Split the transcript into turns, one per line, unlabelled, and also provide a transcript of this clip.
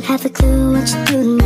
don't have a clue what you do to